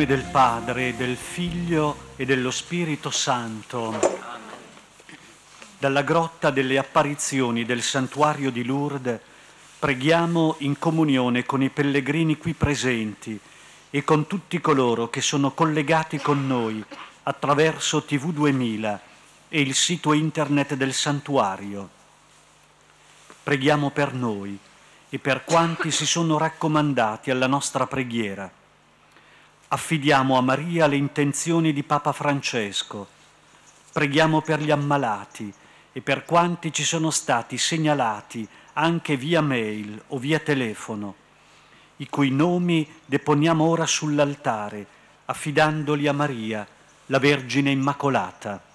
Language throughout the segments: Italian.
Nome del Padre, del Figlio e dello Spirito Santo. Dalla grotta delle apparizioni del santuario di Lourdes preghiamo in comunione con i pellegrini qui presenti e con tutti coloro che sono collegati con noi attraverso TV 2000 e il sito internet del santuario. Preghiamo per noi e per quanti si sono raccomandati alla nostra preghiera Affidiamo a Maria le intenzioni di Papa Francesco. Preghiamo per gli ammalati e per quanti ci sono stati segnalati anche via mail o via telefono, i cui nomi deponiamo ora sull'altare, affidandoli a Maria, la Vergine Immacolata.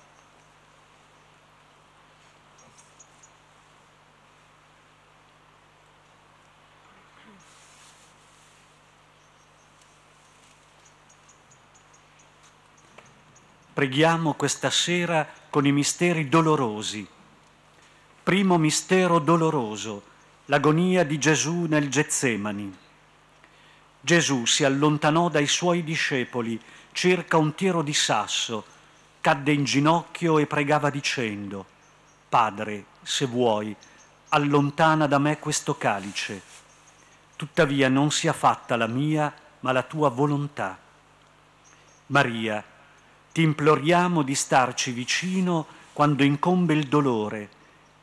Preghiamo questa sera con i misteri dolorosi. Primo mistero doloroso, l'agonia di Gesù nel Getsemani. Gesù si allontanò dai suoi discepoli circa un tiro di sasso, cadde in ginocchio e pregava dicendo, Padre, se vuoi, allontana da me questo calice. Tuttavia non sia fatta la mia, ma la tua volontà. Maria, ti imploriamo di starci vicino quando incombe il dolore,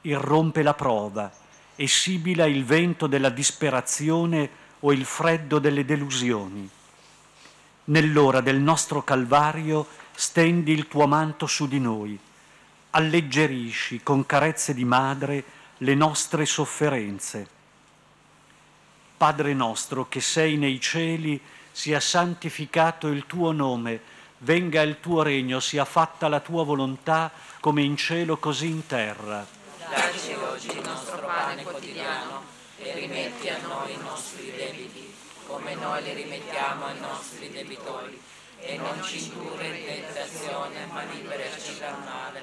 irrompe la prova e sibila il vento della disperazione o il freddo delle delusioni. Nell'ora del nostro Calvario stendi il tuo manto su di noi, alleggerisci con carezze di madre le nostre sofferenze. Padre nostro che sei nei cieli, sia santificato il tuo nome, venga il tuo regno, sia fatta la tua volontà come in cielo così in terra. Dacci oggi il nostro pane quotidiano e rimetti a noi i nostri debiti, come noi li rimettiamo ai nostri debitori. E non ci indurre in tentazione, ma liberaci dal male.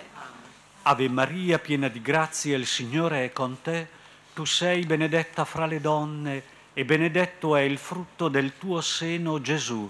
Ave Maria, piena di grazia, il Signore è con te. Tu sei benedetta fra le donne e benedetto è il frutto del tuo seno, Gesù.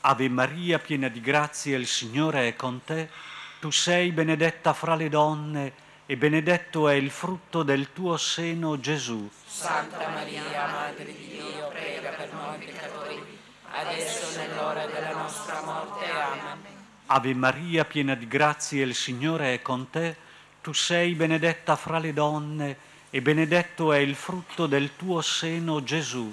Ave Maria, piena di grazia, il Signore è con te. Tu sei benedetta fra le donne e benedetto è il frutto del tuo seno, Gesù. Santa Maria, Madre di Dio, prega per noi peccatori, adesso e nell'ora della nostra morte. Amen. Ave Maria, piena di grazia, il Signore è con te. Tu sei benedetta fra le donne e benedetto è il frutto del tuo seno, Gesù.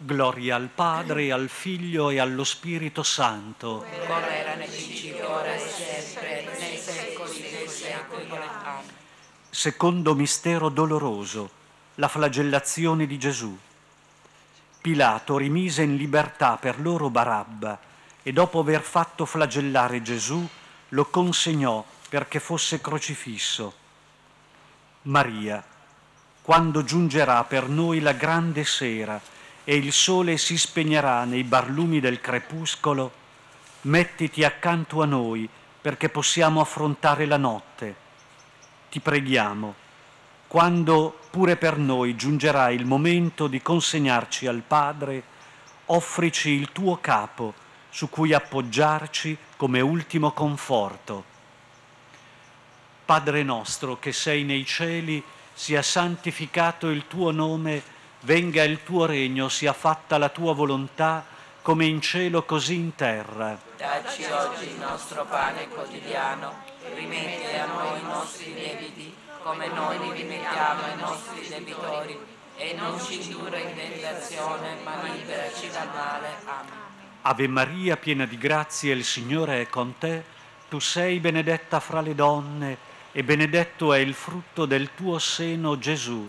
Gloria al Padre, al Figlio e allo Spirito Santo. Come era nel principio, ora e sempre, nei secoli dei secoli. Secondo mistero doloroso, la flagellazione di Gesù. Pilato rimise in libertà per loro Barabba e dopo aver fatto flagellare Gesù lo consegnò perché fosse crocifisso. Maria, quando giungerà per noi la grande sera e il sole si spegnerà nei barlumi del crepuscolo, mettiti accanto a noi perché possiamo affrontare la notte. Ti preghiamo, quando pure per noi giungerà il momento di consegnarci al Padre, offrici il tuo capo su cui appoggiarci come ultimo conforto. Padre nostro che sei nei cieli, sia santificato il tuo nome, venga il tuo regno, sia fatta la tua volontà, come in cielo così in terra. Dacci oggi il nostro pane quotidiano, rimetti a noi i nostri debiti, come noi li rimettiamo ai nostri debitori, e non ci indurre in tentazione, ma liberaci dal male. Amen. Ave Maria, piena di grazia, il Signore è con te. Tu sei benedetta fra le donne e benedetto è il frutto del tuo seno, Gesù.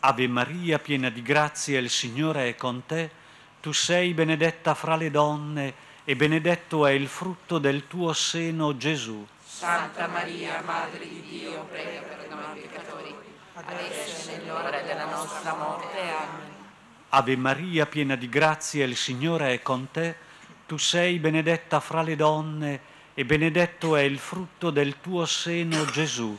Ave Maria, piena di grazia, il Signore è con te. Tu sei benedetta fra le donne e benedetto è il frutto del tuo seno, Gesù. Santa Maria, Madre di Dio, prega per noi peccatori adesso è nell'ora della nostra morte. Amen. Ave Maria, piena di grazia, il Signore è con te. Tu sei benedetta fra le donne e benedetto è il frutto del tuo seno, Gesù.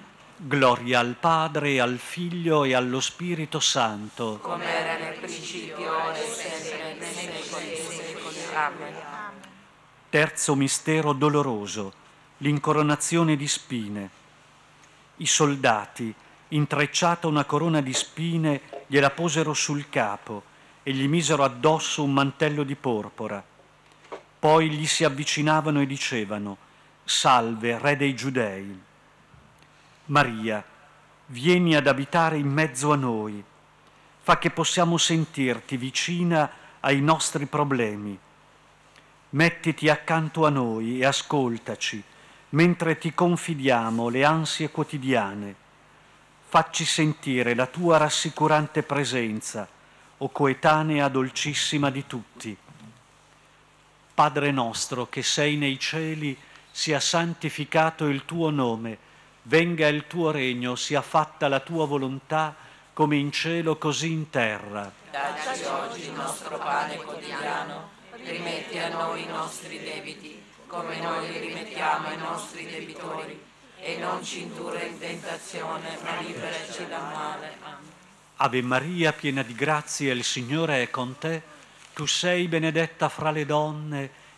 Gloria al Padre, al Figlio e allo Spirito Santo. Come era nel principio, ora e sempre, nei secoli dei secoli. Amen. Terzo mistero doloroso, l'incoronazione di spine. I soldati, intrecciata una corona di spine, gliela posero sul capo e gli misero addosso un mantello di porpora. Poi gli si avvicinavano e dicevano, Salve, Re dei Giudei. Maria, vieni ad abitare in mezzo a noi, fa che possiamo sentirti vicina ai nostri problemi. Mettiti accanto a noi e ascoltaci, mentre ti confidiamo le ansie quotidiane. Facci sentire la tua rassicurante presenza, o coetanea dolcissima di tutti. Padre nostro che sei nei cieli, sia santificato il tuo nome, venga il tuo regno, sia fatta la tua volontà, come in cielo così in terra. Dacci oggi il nostro pane quotidiano, rimetti a noi i nostri debiti, come noi li rimettiamo ai nostri debitori, e non ci indurre in tentazione, ma liberaci dal male. Amen. Ave Maria, piena di grazia, il Signore è con te. Tu sei benedetta fra le donne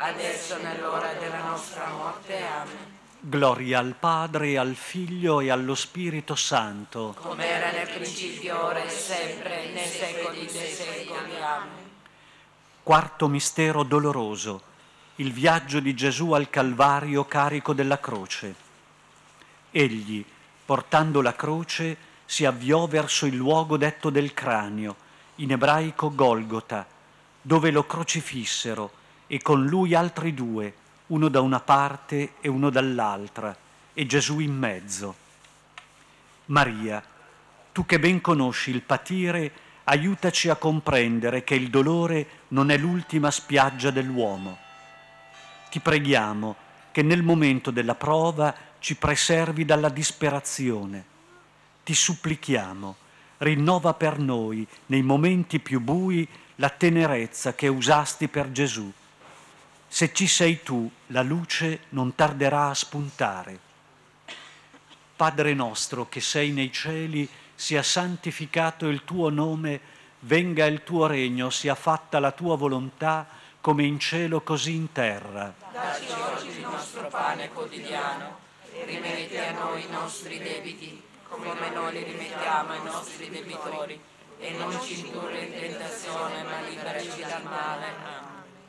adesso nell'ora della nostra morte. Amen. Gloria al Padre, al Figlio e allo Spirito Santo. Come era nel principio, ora e sempre, nei secoli dei secoli. Amen. Quarto mistero doloroso. Il viaggio di Gesù al Calvario carico della croce. Egli, portando la croce, si avviò verso il luogo detto del cranio, in ebraico Golgota, dove lo crocifissero e con lui altri due, uno da una parte e uno dall'altra, e Gesù in mezzo. Maria, tu che ben conosci il patire, aiutaci a comprendere che il dolore non è l'ultima spiaggia dell'uomo. Ti preghiamo che nel momento della prova ci preservi dalla disperazione. Ti supplichiamo, rinnova per noi nei momenti più bui la tenerezza che usasti per Gesù. Se ci sei tu, la luce non tarderà a spuntare. Padre nostro che sei nei cieli, sia santificato il tuo nome, venga il tuo regno, sia fatta la tua volontà, come in cielo così in terra. Dacci oggi il nostro pane quotidiano rimetti a noi i nostri debiti, come noi li rimettiamo ai nostri debitori, e non ci indurre in tentazione, ma liberaci dal male. Amen.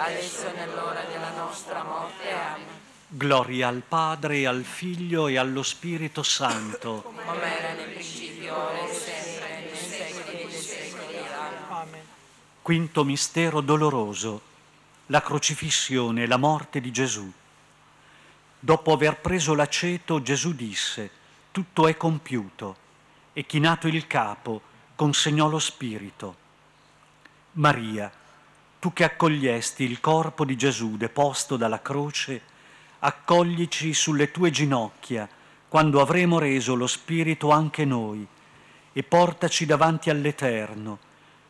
adesso e nell'ora della nostra morte. Amen. Gloria al Padre, al Figlio e allo Spirito Santo. Come era nel principio, ora e sempre, nei secoli dei secoli. Amen. Quinto mistero doloroso, la crocifissione e la morte di Gesù. Dopo aver preso l'aceto, Gesù disse, tutto è compiuto, e chinato il capo, consegnò lo Spirito. Maria, tu che accogliesti il corpo di Gesù deposto dalla croce, accoglici sulle tue ginocchia quando avremo reso lo Spirito anche noi e portaci davanti all'Eterno,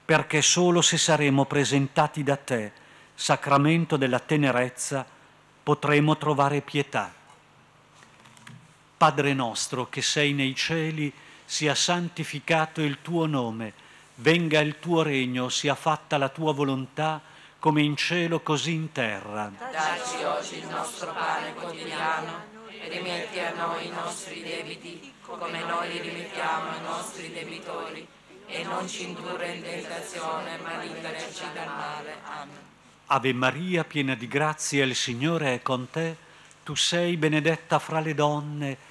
perché solo se saremo presentati da te, sacramento della tenerezza, potremo trovare pietà. Padre nostro che sei nei cieli, sia santificato il tuo nome, venga il tuo regno, sia fatta la tua volontà, come in cielo così in terra. Dacci oggi il nostro pane quotidiano e rimetti a noi i nostri debiti, come noi li rimettiamo ai nostri debitori, e non ci indurre in tentazione, ma liberaci dal male. Amen. Ave Maria, piena di grazia, il Signore è con te. Tu sei benedetta fra le donne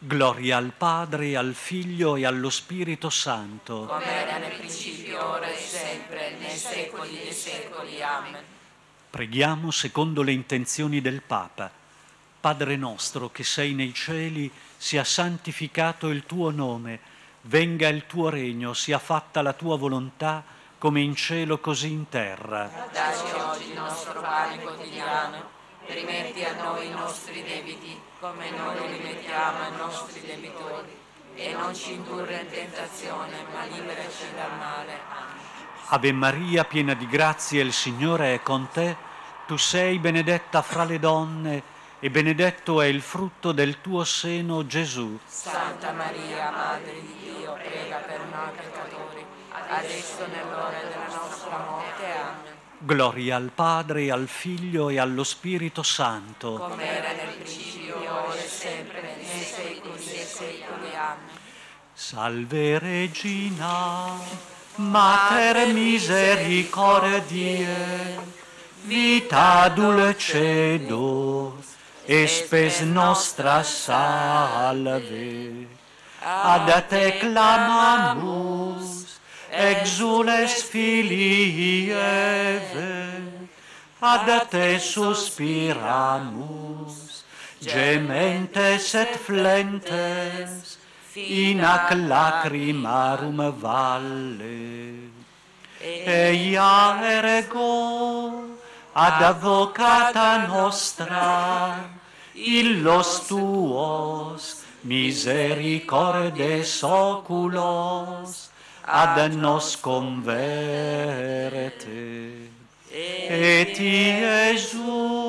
Gloria al Padre, al Figlio e allo Spirito Santo. Come era nel principio, ora e sempre, nei secoli dei secoli. Amen. Preghiamo secondo le intenzioni del Papa. Padre nostro che sei nei cieli, sia santificato il tuo nome, venga il tuo regno, sia fatta la tua volontà, come in cielo così in terra. Dacci oggi il nostro pane quotidiano, rimetti a noi i nostri debiti come noi rimettiamo ai nostri debitori, e non ci indurre in tentazione, ma liberaci dal male. Amen. Ave Maria, piena di grazia, il Signore è con te. Tu sei benedetta fra le donne e benedetto è il frutto del tuo seno, Gesù. Santa Maria, Madre di Dio, prega per noi peccatori, adesso nell'ora della nostra morte. Amen. Gloria al Padre, al Figlio e allo Spirito Santo. Come era nel principio, ora e sempre, nei secoli dei secoli. Amen. Salve Regina, Mater misericordiae, vita dulcedo, espes nostra salve. Ad te clamamus, exules filii Eve, ad te suspiramus, gementes et flentes, in ac lacrimarum valle. Eia ergo ad avocata nostra illos tuos misericordes oculos ad nos converte et Iesum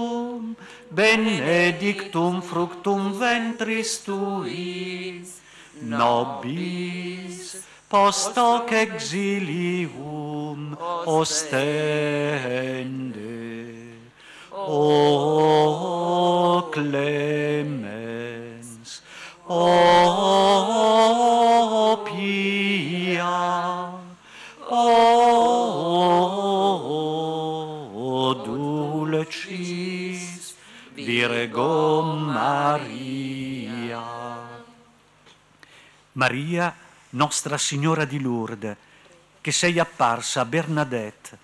benedictum fructum ventris tuis nobis post hoc exilium ostende. O clemens, o pia, o dulcis Virgo Maria. Maria, Nostra Signora di Lourdes, che sei apparsa a Bernadette,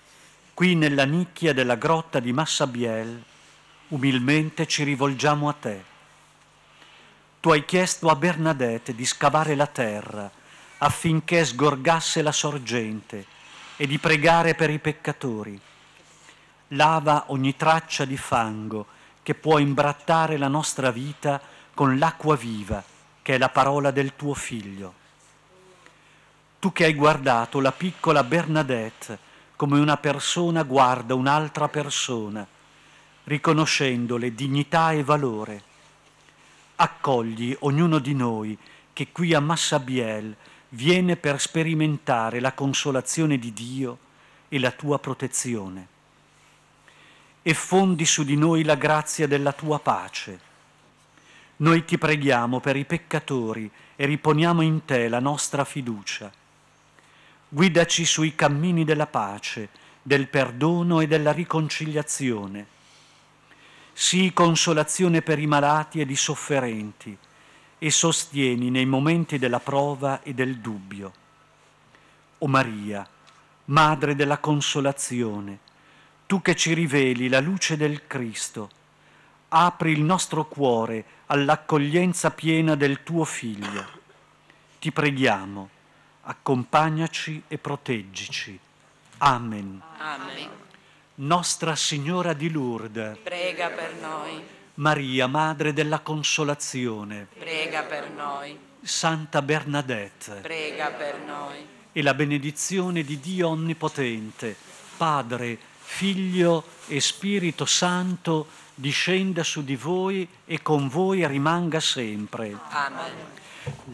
qui nella nicchia della grotta di Massabielle, umilmente ci rivolgiamo a te. Tu hai chiesto a Bernadette di scavare la terra affinché sgorgasse la sorgente e di pregare per i peccatori. Lava ogni traccia di fango che può imbrattare la nostra vita con l'acqua viva, che è la parola del tuo figlio. Tu che hai guardato la piccola Bernadette come una persona guarda un'altra persona, riconoscendole dignità e valore. Accogli ognuno di noi che qui a Massabiel viene per sperimentare la consolazione di Dio e la tua protezione. E fondi su di noi la grazia della tua pace. Noi ti preghiamo per i peccatori e riponiamo in te la nostra fiducia. Guidaci sui cammini della pace, del perdono e della riconciliazione. Sii consolazione per i malati ed i sofferenti e sostieni nei momenti della prova e del dubbio. O Maria, Madre della consolazione, tu che ci riveli la luce del Cristo, apri il nostro cuore all'accoglienza piena del tuo Figlio. Ti preghiamo, accompagnaci e proteggici. Amen. Amen. Nostra Signora di Lourdes, Prega per noi, Maria, Madre della Consolazione, prega per noi, Santa Bernadette, prega per noi. e la benedizione di Dio Onnipotente, Padre, Figlio e Spirito Santo, discenda su di voi e con voi rimanga sempre. Amen.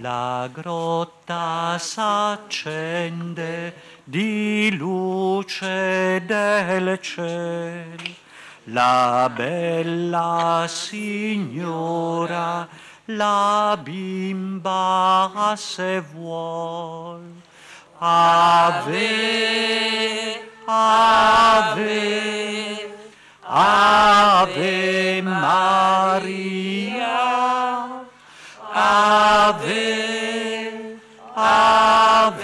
La grotta s'accende di luce del cielo, la bella signora, la bimba se vuol. Ave, ave, ave Maria. Ave, Ave,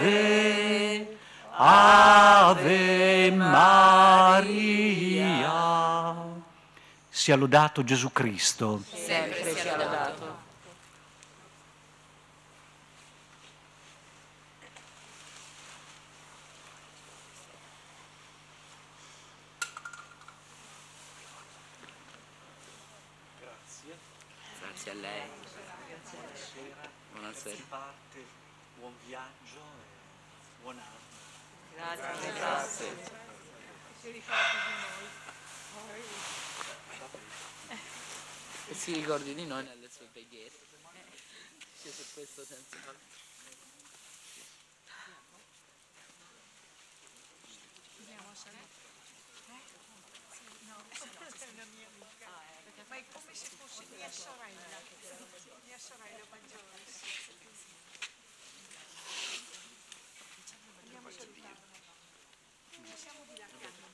Ave Maria. Sia lodato Gesù Cristo. Sempre sia lodato. Grazie a lei. Buonasera. parte, buon viaggio e buon anno. Grazie, grazie. E si ricordi di noi nelle sue preghiere. C'è su questo senso. Ma è come se fosse mia sorella, mia sorella maggiore. Andiamo a salutarla. Siamo di là.